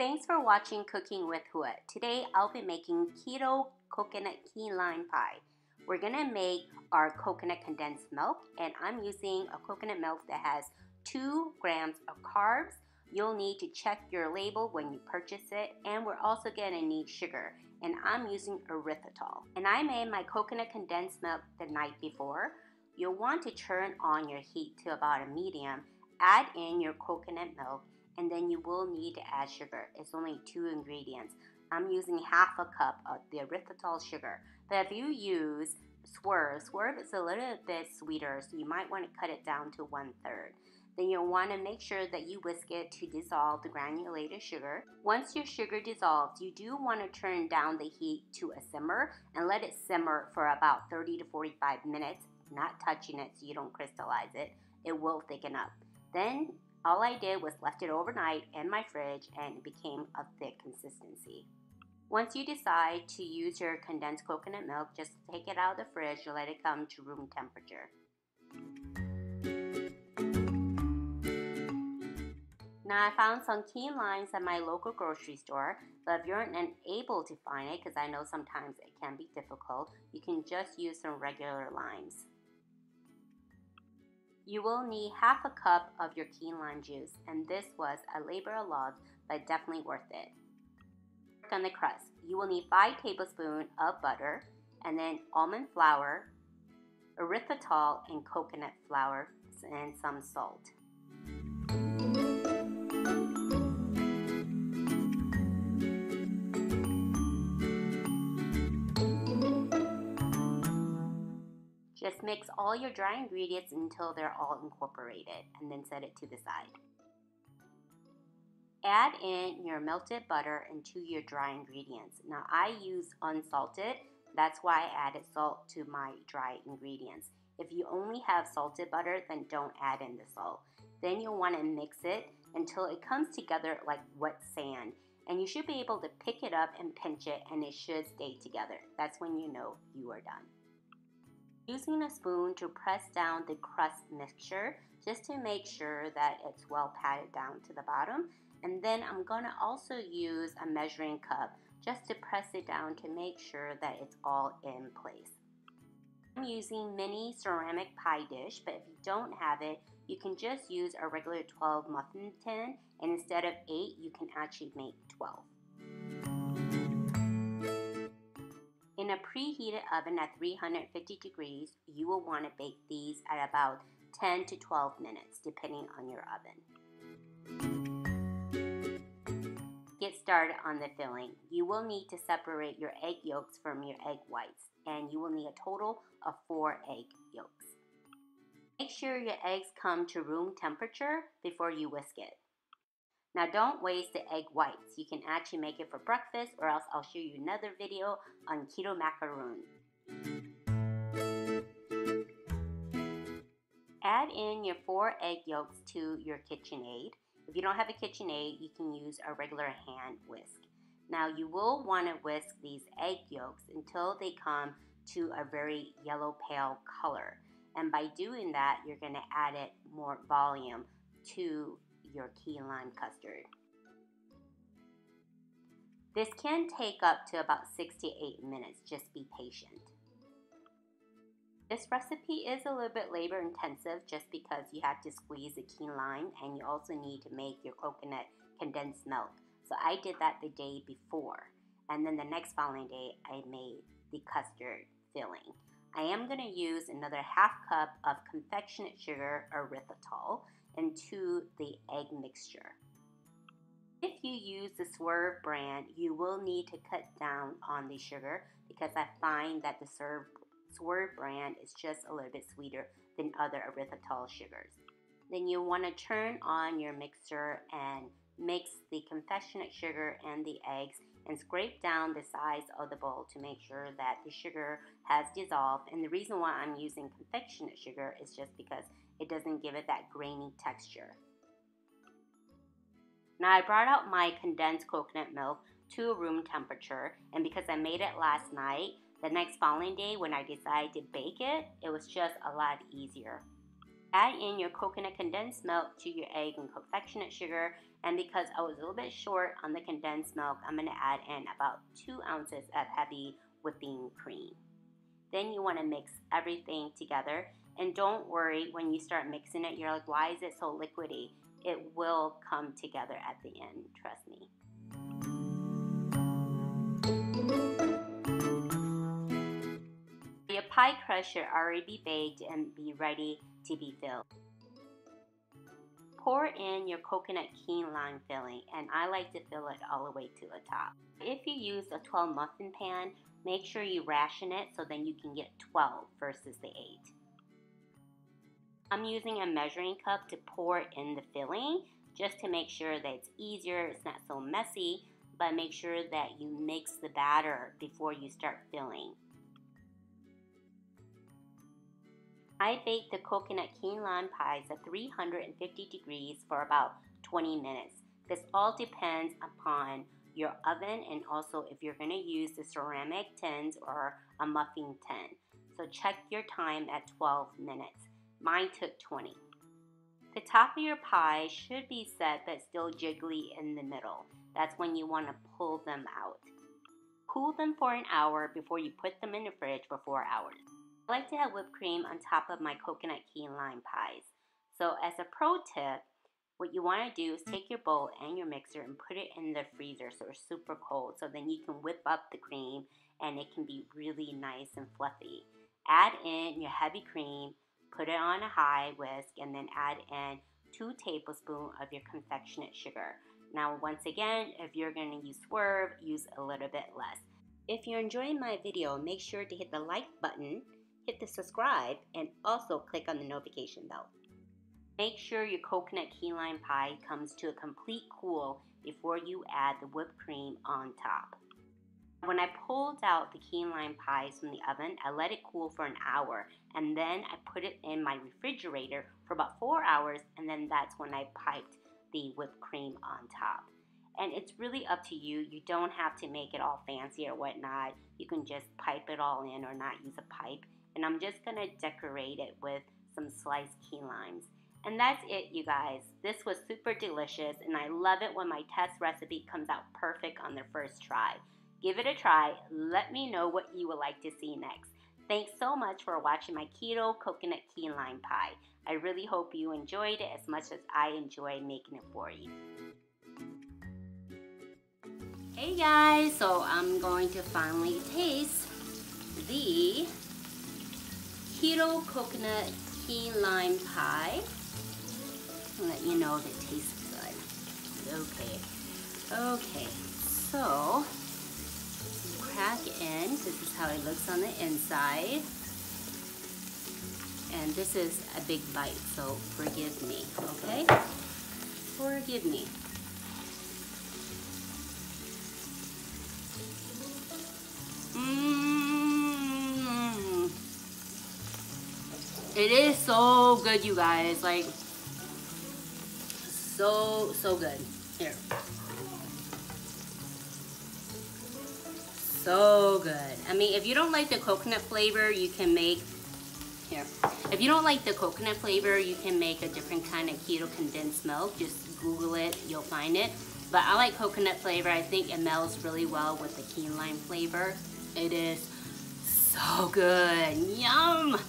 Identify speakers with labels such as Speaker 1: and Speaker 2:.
Speaker 1: Thanks for watching Cooking with Hua. Today I'll be making keto coconut key lime pie. We're gonna make our coconut condensed milk and I'm using a coconut milk that has 2 grams of carbs. You'll need to check your label when you purchase it and we're also gonna need sugar and I'm using erythritol. And I made my coconut condensed milk the night before. You'll want to turn on your heat to about a medium, add in your coconut milk and then you will need to add sugar. It's only two ingredients. I'm using half a cup of the erythritol sugar. But if you use Swerve, Swerve is a little bit sweeter, so you might want to cut it down to one third. Then you'll want to make sure that you whisk it to dissolve the granulated sugar. Once your sugar dissolves, you do want to turn down the heat to a simmer and let it simmer for about 30 to 45 minutes, not touching it so you don't crystallize it. It will thicken up. Then all I did was left it overnight in my fridge and it became a thick consistency. Once you decide to use your condensed coconut milk, just take it out of the fridge and let it come to room temperature. Now I found some key limes at my local grocery store, but if you're unable to find it, because I know sometimes it can be difficult, you can just use some regular limes. You will need half a cup of your key lime juice, and this was a labor of love, but definitely worth it. Work on the crust. You will need 5 tablespoons of butter, and then almond flour, erythritol, and coconut flour, and some salt. Just mix all your dry ingredients until they're all incorporated and then set it to the side. Add in your melted butter and into your dry ingredients. Now I use unsalted, that's why I added salt to my dry ingredients. If you only have salted butter, then don't add in the salt. Then you'll want to mix it until it comes together like wet sand. And you should be able to pick it up and pinch it and it should stay together. That's when you know you are done using a spoon to press down the crust mixture just to make sure that it's well patted down to the bottom. And then I'm going to also use a measuring cup just to press it down to make sure that it's all in place. I'm using mini ceramic pie dish, but if you don't have it, you can just use a regular 12 muffin tin, and instead of 8, you can actually make 12. In a preheated oven at 350 degrees, you will want to bake these at about 10 to 12 minutes, depending on your oven. Get started on the filling. You will need to separate your egg yolks from your egg whites, and you will need a total of 4 egg yolks. Make sure your eggs come to room temperature before you whisk it. Now don't waste the egg whites. You can actually make it for breakfast or else I'll show you another video on keto macaroon. Add in your four egg yolks to your KitchenAid. If you don't have a KitchenAid, you can use a regular hand whisk. Now you will want to whisk these egg yolks until they come to a very yellow pale color. And by doing that, you're going to add it more volume to your key lime custard. This can take up to about 6 to 8 minutes, just be patient. This recipe is a little bit labor intensive just because you have to squeeze the key lime and you also need to make your coconut condensed milk. So I did that the day before and then the next following day I made the custard filling. I am going to use another half cup of confectionate sugar erythritol into the egg mixture. If you use the Swerve brand, you will need to cut down on the sugar because I find that the Swerve brand is just a little bit sweeter than other erythritol sugars. Then you want to turn on your mixer and mix the confectionate sugar and the eggs and scrape down the sides of the bowl to make sure that the sugar has dissolved. And the reason why I'm using confectionate sugar is just because it doesn't give it that grainy texture. Now I brought out my condensed coconut milk to room temperature and because I made it last night, the next following day when I decided to bake it, it was just a lot easier. Add in your coconut condensed milk to your egg and confectionate sugar And because I was a little bit short on the condensed milk, I'm going to add in about 2 ounces of heavy whipping cream. Then you want to mix everything together. And don't worry when you start mixing it, you're like, why is it so liquidy? It will come together at the end, trust me. Your pie crust should already be baked and be ready to be filled. Pour in your coconut key lime filling and I like to fill it all the way to the top. If you use a 12 muffin pan, make sure you ration it so then you can get 12 versus the 8. I'm using a measuring cup to pour in the filling just to make sure that it's easier, it's not so messy, but make sure that you mix the batter before you start filling. I baked the coconut key lime pies at 350 degrees for about 20 minutes. This all depends upon your oven and also if you're going to use the ceramic tins or a muffin tin. So check your time at 12 minutes. Mine took 20. The top of your pie should be set but still jiggly in the middle. That's when you want to pull them out. Cool them for an hour before you put them in the fridge for 4 hours. I like to have whipped cream on top of my coconut key lime pies. So as a pro tip, what you want to do is mm. take your bowl and your mixer and put it in the freezer so it's super cold so then you can whip up the cream and it can be really nice and fluffy. Add in your heavy cream, put it on a high whisk and then add in 2 tablespoons of your confectionate sugar. Now once again, if you're going to use swerve, use a little bit less. If you're enjoying my video, make sure to hit the like button hit the subscribe, and also click on the notification bell. Make sure your coconut key lime pie comes to a complete cool before you add the whipped cream on top. When I pulled out the key lime pies from the oven, I let it cool for an hour and then I put it in my refrigerator for about four hours and then that's when I piped the whipped cream on top. And it's really up to you. You don't have to make it all fancy or whatnot. You can just pipe it all in or not use a pipe and I'm just gonna decorate it with some sliced key limes. And that's it, you guys. This was super delicious, and I love it when my test recipe comes out perfect on the first try. Give it a try. Let me know what you would like to see next. Thanks so much for watching my keto coconut key lime pie. I really hope you enjoyed it as much as I enjoyed making it for you. Hey guys, so I'm going to finally taste the keto coconut key lime pie. I'll let you know that it tastes good. Okay. Okay, so crack in. This is how it looks on the inside. And this is a big bite, so forgive me, okay? Forgive me. It is so good, you guys. Like, so, so good. Here. So good. I mean, if you don't like the coconut flavor, you can make, here. If you don't like the coconut flavor, you can make a different kind of keto condensed milk. Just Google it, you'll find it. But I like coconut flavor. I think it melts really well with the key lime flavor. It is so good. Yum!